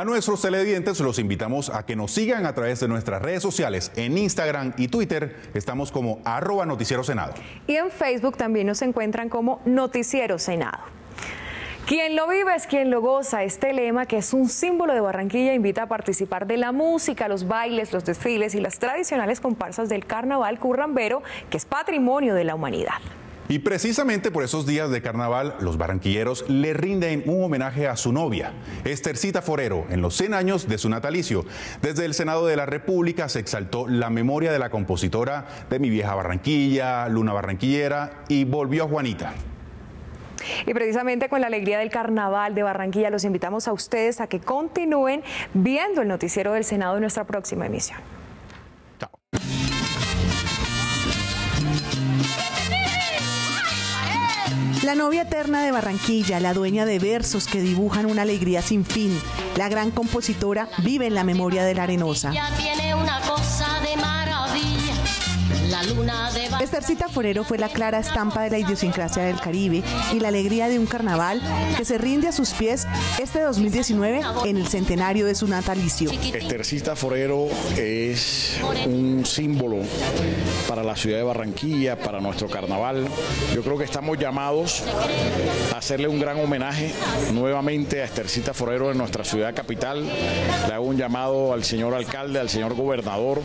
A nuestros televidentes los invitamos a que nos sigan a través de nuestras redes sociales. En Instagram y Twitter estamos como arroba noticiero Senado. Y en Facebook también nos encuentran como Noticiero Senado. Quien lo vive es quien lo goza. Este lema, que es un símbolo de Barranquilla, invita a participar de la música, los bailes, los desfiles y las tradicionales comparsas del carnaval currambero, que es patrimonio de la humanidad. Y precisamente por esos días de carnaval, los barranquilleros le rinden un homenaje a su novia, Estercita Forero, en los 100 años de su natalicio. Desde el Senado de la República se exaltó la memoria de la compositora de Mi Vieja Barranquilla, Luna Barranquillera y volvió a Juanita. Y precisamente con la alegría del carnaval de Barranquilla los invitamos a ustedes a que continúen viendo el noticiero del Senado en nuestra próxima emisión. La novia eterna de Barranquilla, la dueña de versos que dibujan una alegría sin fin, la gran compositora vive en la memoria de la arenosa. La luna de Estercita Forero fue la clara estampa de la idiosincrasia del Caribe y la alegría de un carnaval que se rinde a sus pies este 2019 en el centenario de su natalicio. Estercita Forero es un símbolo para la ciudad de Barranquilla, para nuestro carnaval. Yo creo que estamos llamados a hacerle un gran homenaje nuevamente a Estercita Forero en nuestra ciudad capital. Le hago un llamado al señor alcalde, al señor gobernador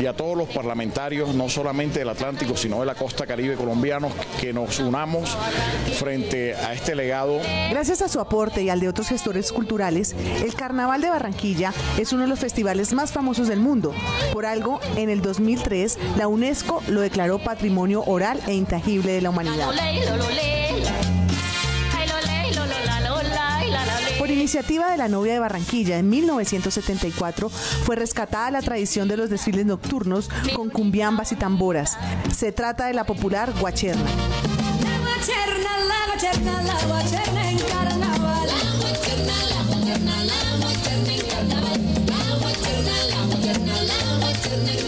y a todos los parlamentarios, no solamente del Atlántico, sino de la costa caribe colombiano, que nos unamos frente a este legado. Gracias a su aporte y al de otros gestores culturales, el Carnaval de Barranquilla es uno de los festivales más famosos del mundo. Por algo, en el 2003, la UNESCO lo declaró Patrimonio Oral e Intangible de la Humanidad. Por iniciativa de la novia de Barranquilla, en 1974 fue rescatada la tradición de los desfiles nocturnos con cumbiambas y tamboras. Se trata de la popular guacherna. La guacherna, la guacherna, la guacherna en carnaval. La guacherna, la guacherna, la guacherna en carnaval. La guacherna, la guacherna.